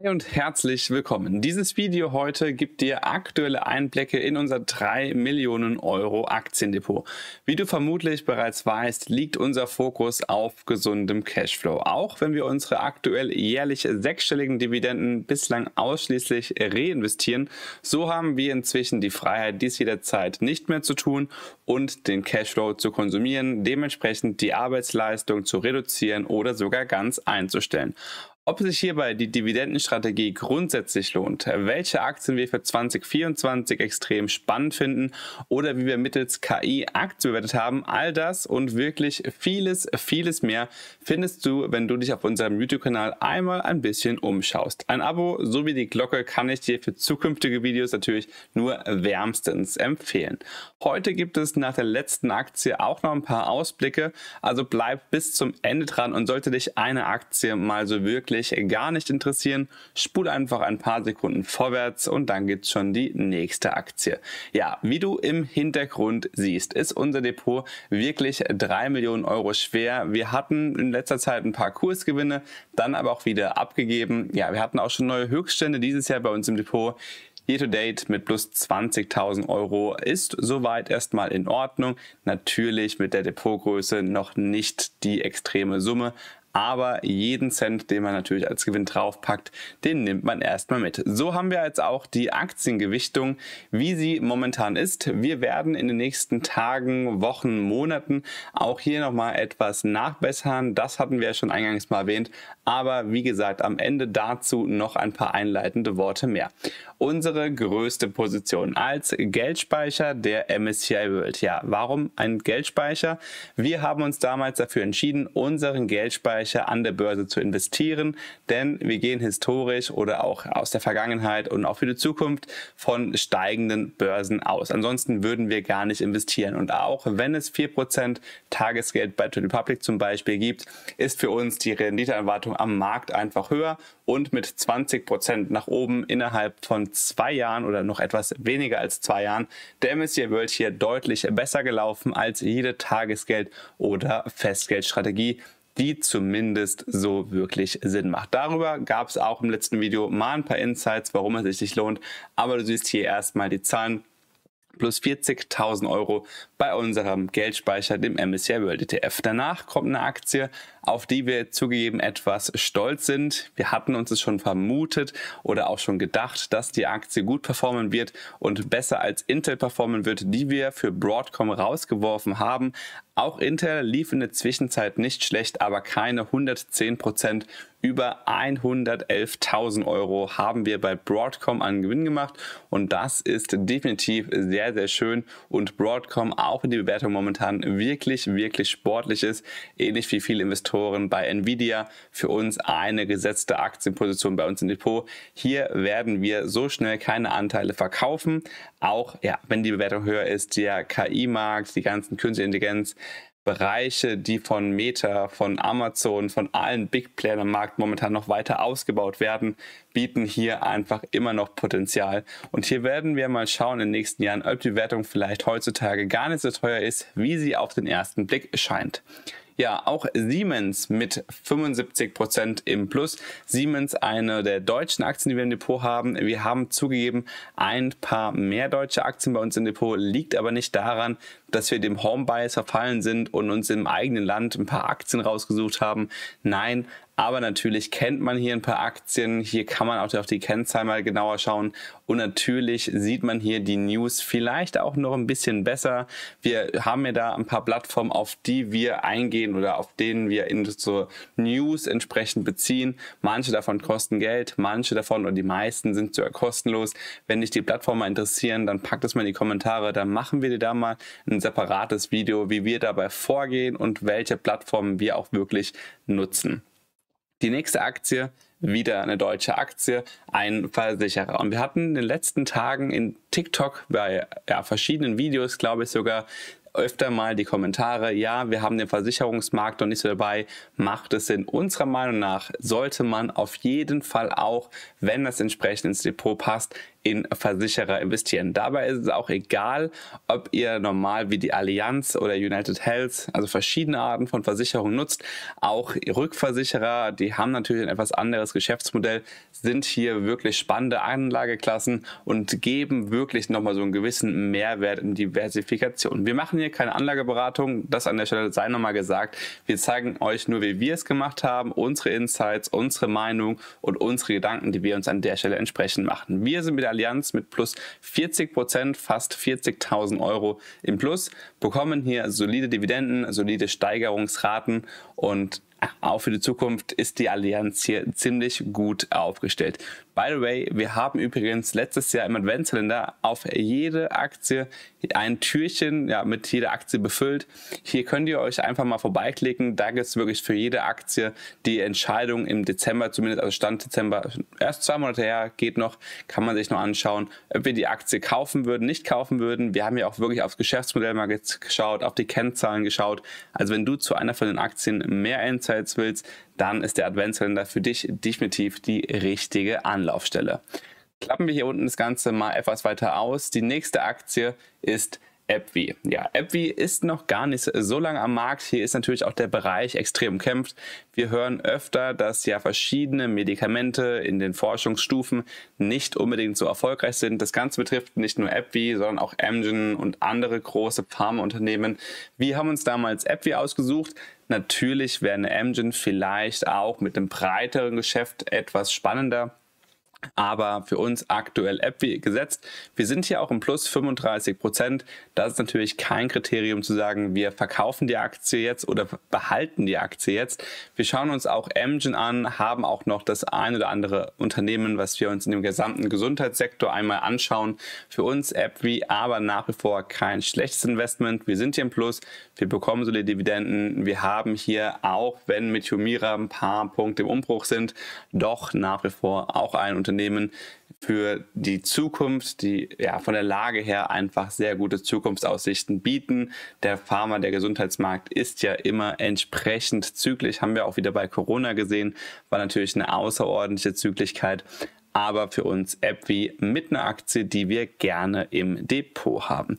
Hi und herzlich willkommen. Dieses Video heute gibt dir aktuelle Einblicke in unser 3 Millionen Euro Aktiendepot. Wie du vermutlich bereits weißt, liegt unser Fokus auf gesundem Cashflow. Auch wenn wir unsere aktuell jährlich sechsstelligen Dividenden bislang ausschließlich reinvestieren, so haben wir inzwischen die Freiheit, dies jederzeit nicht mehr zu tun und den Cashflow zu konsumieren, dementsprechend die Arbeitsleistung zu reduzieren oder sogar ganz einzustellen. Ob sich hierbei die Dividendenstrategie grundsätzlich lohnt, welche Aktien wir für 2024 extrem spannend finden oder wie wir mittels KI Aktien bewertet haben, all das und wirklich vieles, vieles mehr findest du, wenn du dich auf unserem YouTube-Kanal einmal ein bisschen umschaust. Ein Abo sowie die Glocke kann ich dir für zukünftige Videos natürlich nur wärmstens empfehlen. Heute gibt es nach der letzten Aktie auch noch ein paar Ausblicke, also bleib bis zum Ende dran und sollte dich eine Aktie mal so wirklich dich gar nicht interessieren, spul einfach ein paar Sekunden vorwärts und dann gibt's schon die nächste Aktie. Ja, wie du im Hintergrund siehst, ist unser Depot wirklich drei Millionen Euro schwer. Wir hatten in letzter Zeit ein paar Kursgewinne, dann aber auch wieder abgegeben. Ja, wir hatten auch schon neue Höchststände dieses Jahr bei uns im Depot. Year to date mit plus 20.000 Euro ist soweit erstmal in Ordnung. Natürlich mit der Depotgröße noch nicht die extreme Summe, aber jeden Cent, den man natürlich als Gewinn draufpackt, den nimmt man erstmal mit. So haben wir jetzt auch die Aktiengewichtung, wie sie momentan ist. Wir werden in den nächsten Tagen, Wochen, Monaten auch hier nochmal etwas nachbessern. Das hatten wir ja schon eingangs mal erwähnt. Aber wie gesagt, am Ende dazu noch ein paar einleitende Worte mehr. Unsere größte Position als Geldspeicher der MSCI World. Ja, warum ein Geldspeicher? Wir haben uns damals dafür entschieden, unseren Geldspeicher erfolgreicher an der Börse zu investieren, denn wir gehen historisch oder auch aus der Vergangenheit und auch für die Zukunft von steigenden Börsen aus. Ansonsten würden wir gar nicht investieren. Und auch wenn es 4% Tagesgeld bei Trade Republic zum Beispiel gibt, ist für uns die Renditeerwartung am Markt einfach höher und mit 20% nach oben innerhalb von zwei Jahren oder noch etwas weniger als zwei Jahren der MSCI World hier deutlich besser gelaufen als jede Tagesgeld- oder Festgeldstrategie die zumindest so wirklich Sinn macht. Darüber gab es auch im letzten Video mal ein paar Insights, warum es sich nicht lohnt, aber du siehst hier erstmal die Zahlen plus 40.000 Euro bei unserem Geldspeicher, dem MSCI World ETF. Danach kommt eine Aktie, auf die wir zugegeben etwas stolz sind. Wir hatten uns es schon vermutet oder auch schon gedacht, dass die Aktie gut performen wird und besser als Intel performen wird, die wir für Broadcom rausgeworfen haben. Auch Intel lief in der Zwischenzeit nicht schlecht, aber keine 110 Prozent. Über 111.000 Euro haben wir bei Broadcom an Gewinn gemacht und das ist definitiv sehr, sehr schön und Broadcom auch in die Bewertung momentan wirklich, wirklich sportlich ist, ähnlich wie viele Investoren bei Nvidia. Für uns eine gesetzte Aktienposition bei uns im Depot. Hier werden wir so schnell keine Anteile verkaufen. Auch ja, wenn die Bewertung höher ist, der KI-Markt, die ganzen künstliche Intelligenz, Bereiche, die von Meta, von Amazon, von allen Big Playern am Markt momentan noch weiter ausgebaut werden, bieten hier einfach immer noch Potenzial. Und hier werden wir mal schauen in den nächsten Jahren, ob die Wertung vielleicht heutzutage gar nicht so teuer ist, wie sie auf den ersten Blick scheint. Ja, auch Siemens mit 75 Prozent im Plus. Siemens, eine der deutschen Aktien, die wir im Depot haben. Wir haben zugegeben ein paar mehr deutsche Aktien bei uns im Depot, liegt aber nicht daran, dass wir dem Homebias verfallen sind und uns im eigenen Land ein paar Aktien rausgesucht haben. Nein, aber natürlich kennt man hier ein paar Aktien. Hier kann man auch auf die Kennzahl mal genauer schauen. Und natürlich sieht man hier die News vielleicht auch noch ein bisschen besser. Wir haben ja da ein paar Plattformen, auf die wir eingehen oder auf denen wir so News entsprechend beziehen. Manche davon kosten Geld, manche davon oder die meisten sind sogar kostenlos. Wenn dich die Plattformen interessieren, dann packt es mal in die Kommentare. Dann machen wir dir da mal ein separates Video, wie wir dabei vorgehen und welche Plattformen wir auch wirklich nutzen. Die nächste Aktie, wieder eine deutsche Aktie, ein Versicherer. Und wir hatten in den letzten Tagen in TikTok bei ja, verschiedenen Videos, glaube ich, sogar öfter mal die Kommentare, ja, wir haben den Versicherungsmarkt noch nicht so dabei. Macht es Sinn? Unserer Meinung nach sollte man auf jeden Fall auch, wenn das entsprechend ins Depot passt, in Versicherer investieren. Dabei ist es auch egal, ob ihr normal wie die Allianz oder United Health, also verschiedene Arten von Versicherungen nutzt. Auch Rückversicherer, die haben natürlich ein etwas anderes Geschäftsmodell, sind hier wirklich spannende Anlageklassen und geben wirklich nochmal so einen gewissen Mehrwert in Diversifikation. Wir machen hier keine Anlageberatung, das an der Stelle sei nochmal gesagt. Wir zeigen euch nur, wie wir es gemacht haben, unsere Insights, unsere Meinung und unsere Gedanken, die wir uns an der Stelle entsprechend machen. Wir sind mit Allianz mit plus 40 Prozent, fast 40.000 Euro im Plus, bekommen hier solide Dividenden, solide Steigerungsraten und auch für die Zukunft ist die Allianz hier ziemlich gut aufgestellt. By the way, wir haben übrigens letztes Jahr im Adventskalender auf jede Aktie ein Türchen ja, mit jeder Aktie befüllt. Hier könnt ihr euch einfach mal vorbeiklicken. Da gibt es wirklich für jede Aktie die Entscheidung im Dezember, zumindest also Stand Dezember, erst zwei Monate her, geht noch, kann man sich noch anschauen, ob wir die Aktie kaufen würden, nicht kaufen würden. Wir haben ja auch wirklich aufs Geschäftsmodell mal geschaut, auf die Kennzahlen geschaut. Also wenn du zu einer von den Aktien mehr Insights willst, dann ist der Adventskalender für dich definitiv die richtige Anlaufstelle. Klappen wir hier unten das Ganze mal etwas weiter aus. Die nächste Aktie ist AppWi. Ja, AppWi ist noch gar nicht so lange am Markt. Hier ist natürlich auch der Bereich extrem umkämpft. Wir hören öfter, dass ja verschiedene Medikamente in den Forschungsstufen nicht unbedingt so erfolgreich sind. Das Ganze betrifft nicht nur AppWi, sondern auch Amgen und andere große Pharmaunternehmen. Wir haben uns damals AppWi ausgesucht. Natürlich wäre eine Amgen vielleicht auch mit einem breiteren Geschäft etwas spannender aber für uns aktuell App gesetzt. Wir sind hier auch im Plus 35 Prozent. Das ist natürlich kein Kriterium zu sagen, wir verkaufen die Aktie jetzt oder behalten die Aktie jetzt. Wir schauen uns auch Amgen an, haben auch noch das ein oder andere Unternehmen, was wir uns in dem gesamten Gesundheitssektor einmal anschauen. Für uns AppWi aber nach wie vor kein schlechtes Investment. Wir sind hier im Plus, wir bekommen solide Dividenden. Wir haben hier auch, wenn mit Humira ein paar Punkte im Umbruch sind, doch nach wie vor auch ein Unternehmen, Unternehmen für die Zukunft, die ja von der Lage her einfach sehr gute Zukunftsaussichten bieten. Der Pharma, der Gesundheitsmarkt ist ja immer entsprechend zügig, haben wir auch wieder bei Corona gesehen, war natürlich eine außerordentliche Züglichkeit aber für uns AppWi mit einer Aktie, die wir gerne im Depot haben.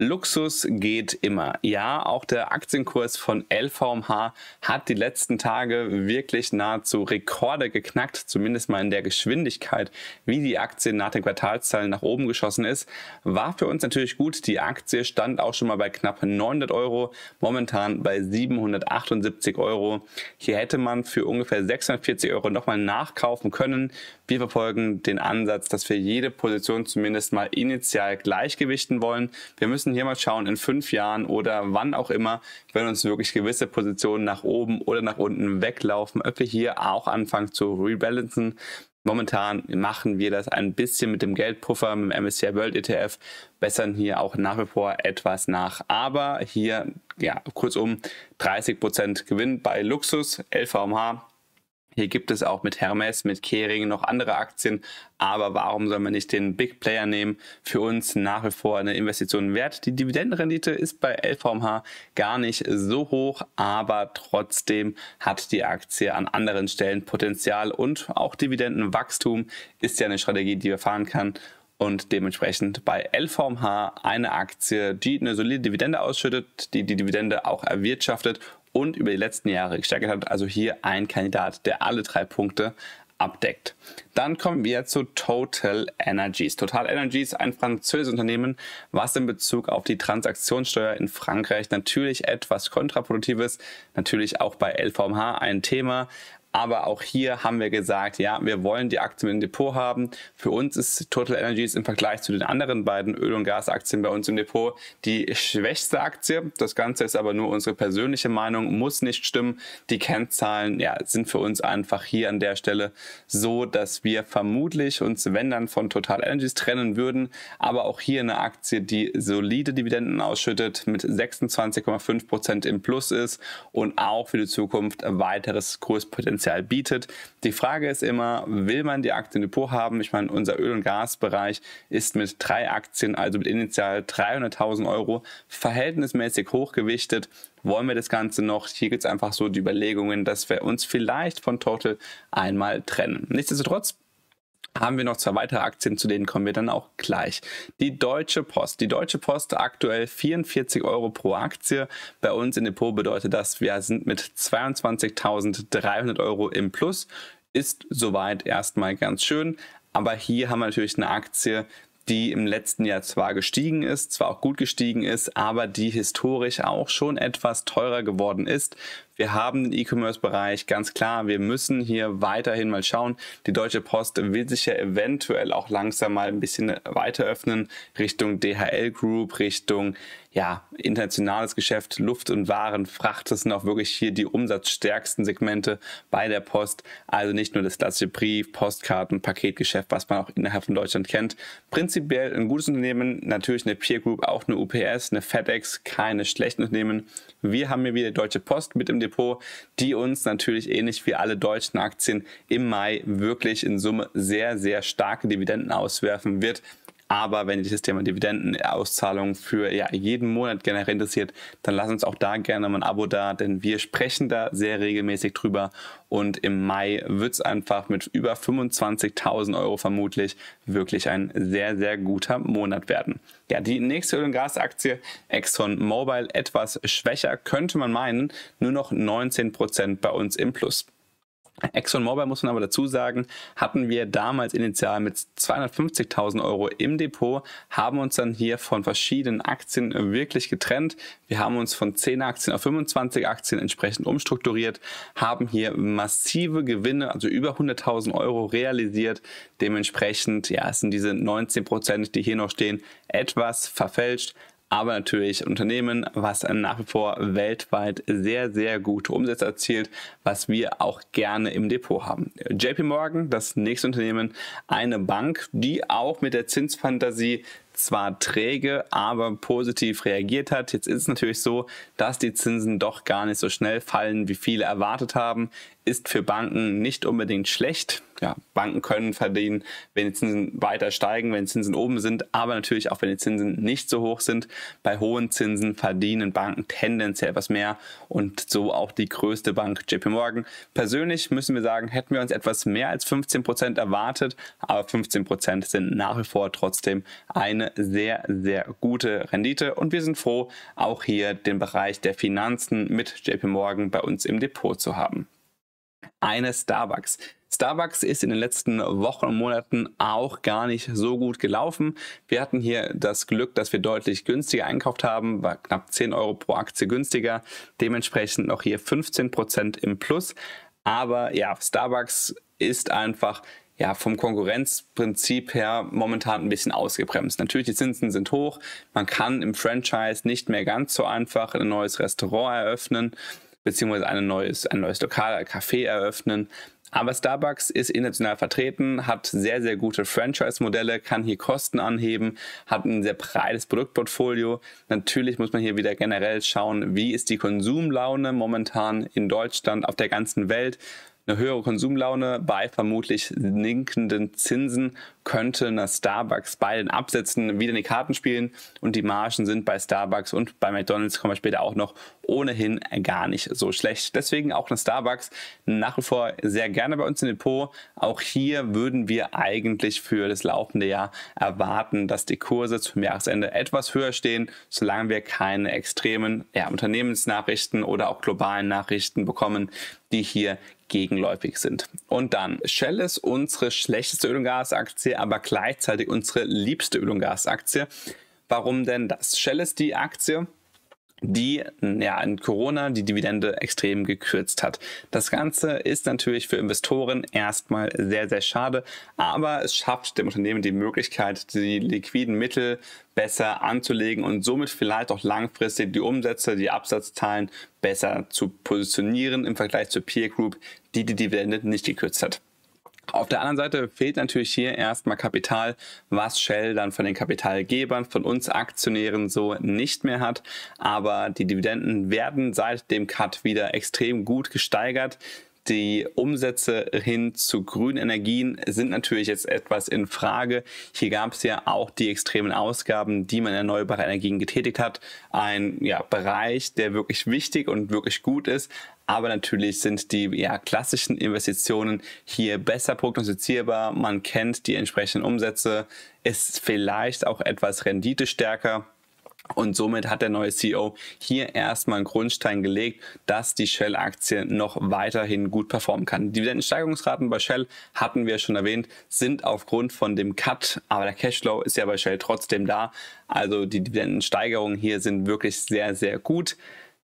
Luxus geht immer. Ja, auch der Aktienkurs von LVMH hat die letzten Tage wirklich nahezu Rekorde geknackt, zumindest mal in der Geschwindigkeit, wie die Aktie nach den Quartalszahlen nach oben geschossen ist. War für uns natürlich gut. Die Aktie stand auch schon mal bei knapp 900 Euro, momentan bei 778 Euro. Hier hätte man für ungefähr 640 Euro nochmal nachkaufen können. Wir verfolgen den Ansatz, dass wir jede Position zumindest mal initial gleichgewichten wollen. Wir müssen müssen hier mal schauen, in fünf Jahren oder wann auch immer, wenn uns wirklich gewisse Positionen nach oben oder nach unten weglaufen, ob wir hier auch anfangen zu rebalancen. Momentan machen wir das ein bisschen mit dem Geldpuffer, mit dem MSCI World ETF, bessern hier auch nach wie vor etwas nach. Aber hier, ja, kurzum, 30% Gewinn bei Luxus, LVMH, hier gibt es auch mit Hermes, mit Kering noch andere Aktien. Aber warum soll man nicht den Big Player nehmen? Für uns nach wie vor eine Investition wert. Die Dividendenrendite ist bei LVMH gar nicht so hoch, aber trotzdem hat die Aktie an anderen Stellen Potenzial und auch Dividendenwachstum ist ja eine Strategie, die wir fahren kann und dementsprechend bei LVMH eine Aktie, die eine solide Dividende ausschüttet, die die Dividende auch erwirtschaftet und über die letzten Jahre gesteigert hat. Also hier ein Kandidat, der alle drei Punkte abdeckt. Dann kommen wir zu Total Energies. Total Energies, ein französisches Unternehmen, was in Bezug auf die Transaktionssteuer in Frankreich natürlich etwas kontraproduktives, natürlich auch bei LVMH ein Thema, aber auch hier haben wir gesagt, ja, wir wollen die Aktien im Depot haben. Für uns ist Total Energies im Vergleich zu den anderen beiden Öl- und Gasaktien bei uns im Depot die schwächste Aktie. Das Ganze ist aber nur unsere persönliche Meinung, muss nicht stimmen. Die Kennzahlen ja, sind für uns einfach hier an der Stelle so, dass wir vermutlich uns, wenn dann, von Total Energies trennen würden. Aber auch hier eine Aktie, die solide Dividenden ausschüttet, mit 26,5 Prozent im Plus ist und auch für die Zukunft weiteres Kurspotenzial Potenzial bietet. Die Frage ist immer, will man die Aktien Depot haben? Ich meine, unser Öl- und Gasbereich ist mit drei Aktien, also mit initial 300.000 Euro, verhältnismäßig hochgewichtet. Wollen wir das Ganze noch? Hier gibt es einfach so die Überlegungen, dass wir uns vielleicht von Total einmal trennen. Nichtsdestotrotz haben wir noch zwei weitere Aktien, zu denen kommen wir dann auch gleich. Die Deutsche Post. Die Deutsche Post aktuell 44 Euro pro Aktie. Bei uns in Depot bedeutet das, wir sind mit 22.300 Euro im Plus. Ist soweit erstmal ganz schön. Aber hier haben wir natürlich eine Aktie, die im letzten Jahr zwar gestiegen ist, zwar auch gut gestiegen ist, aber die historisch auch schon etwas teurer geworden ist. Wir haben den E-Commerce-Bereich ganz klar. Wir müssen hier weiterhin mal schauen. Die Deutsche Post will sich ja eventuell auch langsam mal ein bisschen weiter öffnen Richtung DHL Group, Richtung ja, internationales Geschäft, Luft- und Waren, Fracht, das sind auch wirklich hier die umsatzstärksten Segmente bei der Post. Also nicht nur das klassische Brief, Postkarten, Paketgeschäft, was man auch innerhalb von Deutschland kennt. Prinzipiell ein gutes Unternehmen, natürlich eine Peer Group, auch eine UPS, eine FedEx, keine schlechten Unternehmen. Wir haben hier wieder Deutsche Post mit im Depot, die uns natürlich ähnlich wie alle deutschen Aktien im Mai wirklich in Summe sehr, sehr starke Dividenden auswerfen wird. Aber wenn dich das Thema Dividendenauszahlung für ja, jeden Monat generell interessiert, dann lass uns auch da gerne mal ein Abo da, denn wir sprechen da sehr regelmäßig drüber. Und im Mai wird es einfach mit über 25.000 Euro vermutlich wirklich ein sehr, sehr guter Monat werden. Ja, die nächste Öl- und Gasaktie Exxon Mobil etwas schwächer, könnte man meinen, nur noch 19% bei uns im Plus. ExxonMobil muss man aber dazu sagen, hatten wir damals initial mit 250.000 Euro im Depot, haben uns dann hier von verschiedenen Aktien wirklich getrennt. Wir haben uns von 10 Aktien auf 25 Aktien entsprechend umstrukturiert, haben hier massive Gewinne, also über 100.000 Euro realisiert. Dementsprechend, ja, sind diese 19 Prozent, die hier noch stehen, etwas verfälscht aber natürlich Unternehmen, was nach wie vor weltweit sehr, sehr gute Umsätze erzielt, was wir auch gerne im Depot haben. JP Morgan, das nächste Unternehmen, eine Bank, die auch mit der Zinsfantasie zwar träge, aber positiv reagiert hat. Jetzt ist es natürlich so, dass die Zinsen doch gar nicht so schnell fallen, wie viele erwartet haben. Ist für Banken nicht unbedingt schlecht. Ja, Banken können verdienen, wenn die Zinsen weiter steigen, wenn die Zinsen oben sind, aber natürlich auch wenn die Zinsen nicht so hoch sind. Bei hohen Zinsen verdienen Banken tendenziell etwas mehr und so auch die größte Bank JP Morgan. Persönlich müssen wir sagen, hätten wir uns etwas mehr als 15 Prozent erwartet, aber 15 Prozent sind nach wie vor trotzdem eine sehr, sehr gute Rendite und wir sind froh, auch hier den Bereich der Finanzen mit JP Morgan bei uns im Depot zu haben. Eine Starbucks. Starbucks ist in den letzten Wochen und Monaten auch gar nicht so gut gelaufen. Wir hatten hier das Glück, dass wir deutlich günstiger einkauft haben, war knapp 10 Euro pro Aktie günstiger, dementsprechend noch hier 15 Prozent im Plus. Aber ja, Starbucks ist einfach ja, vom Konkurrenzprinzip her momentan ein bisschen ausgebremst. Natürlich, die Zinsen sind hoch. Man kann im Franchise nicht mehr ganz so einfach ein neues Restaurant eröffnen, beziehungsweise ein neues, ein neues Lokal, ein Café eröffnen. Aber Starbucks ist international vertreten, hat sehr, sehr gute Franchise-Modelle, kann hier Kosten anheben, hat ein sehr breites Produktportfolio. Natürlich muss man hier wieder generell schauen, wie ist die Konsumlaune momentan in Deutschland, auf der ganzen Welt eine höhere Konsumlaune bei vermutlich sinkenden Zinsen könnte eine Starbucks bei den Absätzen wieder in die Karten spielen und die Margen sind bei Starbucks und bei McDonald's kommen wir später auch noch ohnehin gar nicht so schlecht. Deswegen auch eine Starbucks nach wie vor sehr gerne bei uns im Depot. Auch hier würden wir eigentlich für das laufende Jahr erwarten, dass die Kurse zum Jahresende etwas höher stehen, solange wir keine extremen ja, Unternehmensnachrichten oder auch globalen Nachrichten bekommen, die hier gegenläufig sind. Und dann, Shell ist unsere schlechteste Öl- und Gasaktie, aber gleichzeitig unsere liebste Öl- und Gasaktie. Warum denn das? Shell ist die Aktie, die ja in Corona die Dividende extrem gekürzt hat. Das Ganze ist natürlich für Investoren erstmal sehr, sehr schade, aber es schafft dem Unternehmen die Möglichkeit, die liquiden Mittel besser anzulegen und somit vielleicht auch langfristig die Umsätze, die Absatzzahlen besser zu positionieren im Vergleich zur Peer Group, die die Dividende nicht gekürzt hat. Auf der anderen Seite fehlt natürlich hier erstmal Kapital, was Shell dann von den Kapitalgebern, von uns Aktionären so nicht mehr hat. Aber die Dividenden werden seit dem Cut wieder extrem gut gesteigert. Die Umsätze hin zu grünen Energien sind natürlich jetzt etwas in Frage. Hier gab es ja auch die extremen Ausgaben, die man in erneuerbare Energien getätigt hat. Ein ja, Bereich, der wirklich wichtig und wirklich gut ist. Aber natürlich sind die ja, klassischen Investitionen hier besser prognostizierbar. Man kennt die entsprechenden Umsätze, ist vielleicht auch etwas renditestärker. Und somit hat der neue CEO hier erstmal einen Grundstein gelegt, dass die Shell-Aktie noch weiterhin gut performen kann. Die Dividendensteigerungsraten bei Shell hatten wir schon erwähnt, sind aufgrund von dem Cut, aber der Cashflow ist ja bei Shell trotzdem da. Also die Dividendensteigerungen hier sind wirklich sehr, sehr gut.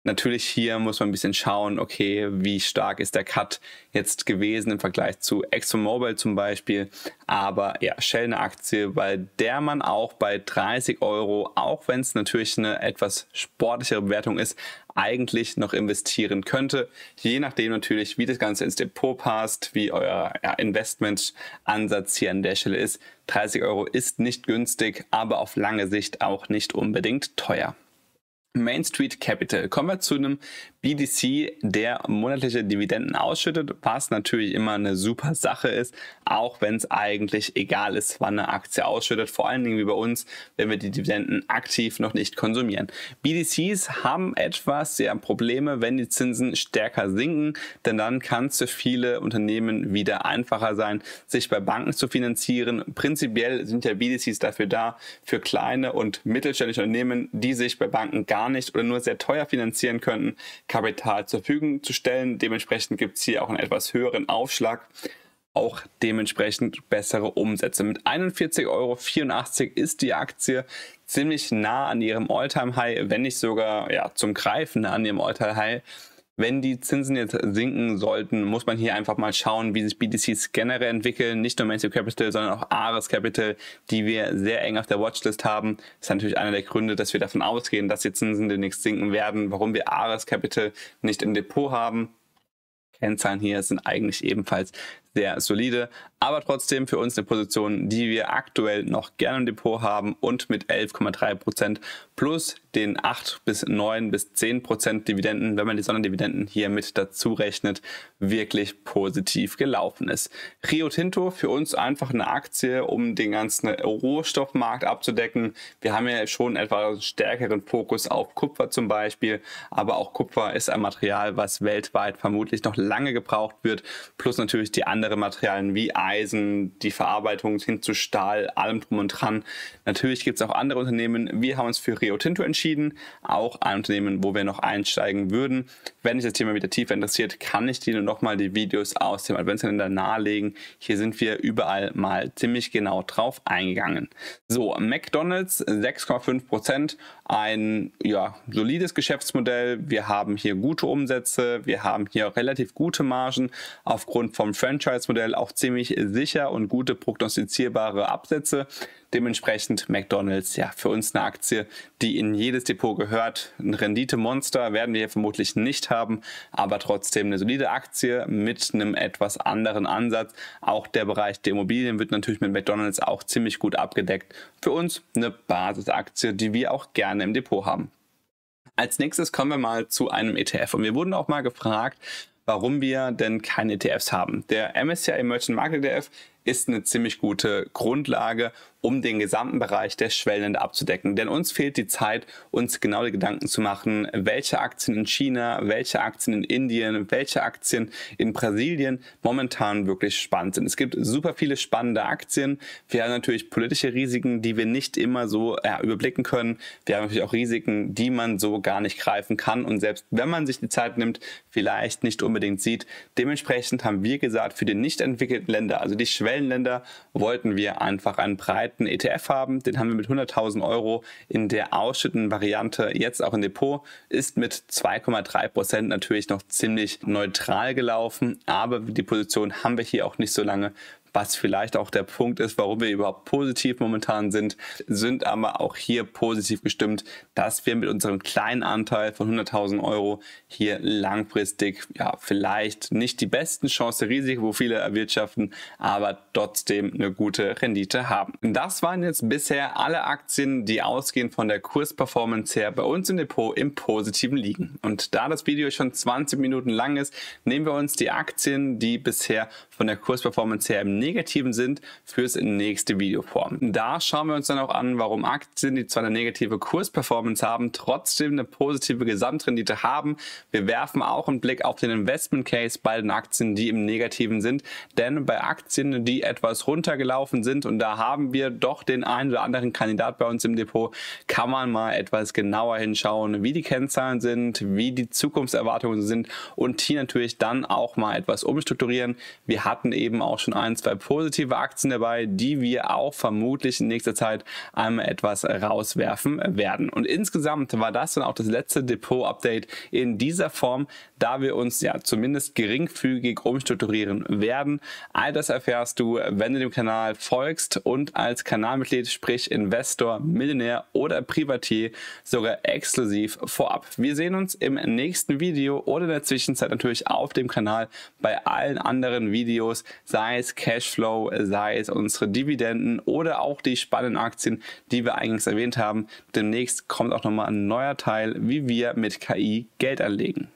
Natürlich hier muss man ein bisschen schauen, okay, wie stark ist der Cut jetzt gewesen im Vergleich zu ExxonMobil zum Beispiel. Aber ja, Shell eine Aktie, bei der man auch bei 30 Euro, auch wenn es natürlich eine etwas sportlichere Bewertung ist, eigentlich noch investieren könnte. Je nachdem natürlich, wie das Ganze ins Depot passt, wie euer ja, Investmentansatz hier an der Stelle ist. 30 Euro ist nicht günstig, aber auf lange Sicht auch nicht unbedingt teuer. Main Street Capital. Kommen wir zu einem BDC, der monatliche Dividenden ausschüttet, was natürlich immer eine super Sache ist, auch wenn es eigentlich egal ist, wann eine Aktie ausschüttet, vor allen Dingen wie bei uns, wenn wir die Dividenden aktiv noch nicht konsumieren. BDCs haben etwas sehr Probleme, wenn die Zinsen stärker sinken, denn dann kann es für viele Unternehmen wieder einfacher sein, sich bei Banken zu finanzieren. Prinzipiell sind ja BDCs dafür da, für kleine und mittelständische Unternehmen, die sich bei Banken gar nicht oder nur sehr teuer finanzieren könnten, Kapital zur Verfügung zu stellen. Dementsprechend gibt es hier auch einen etwas höheren Aufschlag auch dementsprechend bessere Umsätze. Mit 41,84 Euro ist die Aktie ziemlich nah an ihrem Alltime-High, wenn nicht sogar ja, zum Greifen an ihrem Alltime-High. Wenn die Zinsen jetzt sinken sollten, muss man hier einfach mal schauen, wie sich BTCs generell entwickeln. Nicht nur Mainstream Capital, sondern auch Ares Capital, die wir sehr eng auf der Watchlist haben. Das ist natürlich einer der Gründe, dass wir davon ausgehen, dass die Zinsen demnächst sinken werden, warum wir Ares Capital nicht im Depot haben. Kennzahlen hier sind eigentlich ebenfalls sehr solide, aber trotzdem für uns eine Position, die wir aktuell noch gerne im Depot haben und mit 11,3 Prozent plus den 8 bis 9 bis 10 Prozent Dividenden, wenn man die Sonderdividenden hier mit dazu rechnet, wirklich positiv gelaufen ist. Rio Tinto für uns einfach eine Aktie, um den ganzen Rohstoffmarkt abzudecken. Wir haben ja schon etwas stärkeren Fokus auf Kupfer zum Beispiel, aber auch Kupfer ist ein Material, was weltweit vermutlich noch lange gebraucht wird, plus natürlich die anderen andere Materialien wie Eisen, die Verarbeitung hin zu Stahl, allem drum und dran. Natürlich gibt es auch andere Unternehmen. Wir haben uns für Rio Tinto entschieden, auch ein Unternehmen, wo wir noch einsteigen würden. Wenn dich das Thema wieder tiefer interessiert, kann ich dir nochmal die Videos aus dem Adventskalender nahelegen. Hier sind wir überall mal ziemlich genau drauf eingegangen. So, McDonald's 6,5 Prozent, ein ja, solides Geschäftsmodell. Wir haben hier gute Umsätze, wir haben hier relativ gute Margen aufgrund vom Franchise Franchise-Modell auch ziemlich sicher und gute prognostizierbare Absätze. Dementsprechend McDonald's, ja, für uns eine Aktie, die in jedes Depot gehört. Ein Rendite-Monster werden wir hier vermutlich nicht haben, aber trotzdem eine solide Aktie mit einem etwas anderen Ansatz. Auch der Bereich der Immobilien wird natürlich mit McDonald's auch ziemlich gut abgedeckt. Für uns eine Basisaktie, die wir auch gerne im Depot haben. Als nächstes kommen wir mal zu einem ETF. Und wir wurden auch mal gefragt, warum wir denn keine ETFs haben. Der MSCI Emerging Market ETF ist eine ziemlich gute Grundlage, um den gesamten Bereich der Schwellenländer abzudecken. Denn uns fehlt die Zeit, uns genau die Gedanken zu machen, welche Aktien in China, welche Aktien in Indien, welche Aktien in Brasilien momentan wirklich spannend sind. Es gibt super viele spannende Aktien. Wir haben natürlich politische Risiken, die wir nicht immer so ja, überblicken können. Wir haben natürlich auch Risiken, die man so gar nicht greifen kann und selbst wenn man sich die Zeit nimmt, vielleicht nicht unbedingt sieht. Dementsprechend haben wir gesagt, für die nicht entwickelten Länder, also die Schwellenländer, wollten wir einfach einen breiten ETF haben. Den haben wir mit 100.000 Euro in der ausschüttenden Variante jetzt auch im Depot. Ist mit 2,3 Prozent natürlich noch ziemlich neutral gelaufen, aber die Position haben wir hier auch nicht so lange was vielleicht auch der Punkt ist, warum wir überhaupt positiv momentan sind, sind aber auch hier positiv gestimmt, dass wir mit unserem kleinen Anteil von 100.000 Euro hier langfristig ja vielleicht nicht die besten Chance Risiko, wo viele erwirtschaften, aber trotzdem eine gute Rendite haben. Das waren jetzt bisher alle Aktien, die ausgehend von der Kursperformance her bei uns im Depot im Positiven liegen. Und da das Video schon 20 Minuten lang ist, nehmen wir uns die Aktien, die bisher von der Kursperformance her im Negativen sind, fürs nächste Video vor. Da schauen wir uns dann auch an, warum Aktien, die zwar eine negative Kursperformance haben, trotzdem eine positive Gesamtrendite haben. Wir werfen auch einen Blick auf den Investment Case bei den Aktien, die im Negativen sind, denn bei Aktien, die etwas runtergelaufen sind und da haben wir doch den einen oder anderen Kandidat bei uns im Depot, kann man mal etwas genauer hinschauen, wie die Kennzahlen sind, wie die Zukunftserwartungen sind und hier natürlich dann auch mal etwas umstrukturieren. Wir hatten eben auch schon ein, zwei positive Aktien dabei, die wir auch vermutlich in nächster Zeit einmal etwas rauswerfen werden. Und insgesamt war das dann auch das letzte Depot-Update in dieser Form, da wir uns ja zumindest geringfügig umstrukturieren werden. All das erfährst du, wenn du dem Kanal folgst und als Kanalmitglied, sprich Investor, Millionär oder Privatier, sogar exklusiv vorab. Wir sehen uns im nächsten Video oder in der Zwischenzeit natürlich auf dem Kanal bei allen anderen Videos, sei es Cashflow, sei es unsere Dividenden oder auch die spannenden Aktien, die wir eingangs erwähnt haben. Demnächst kommt auch nochmal ein neuer Teil, wie wir mit KI Geld anlegen.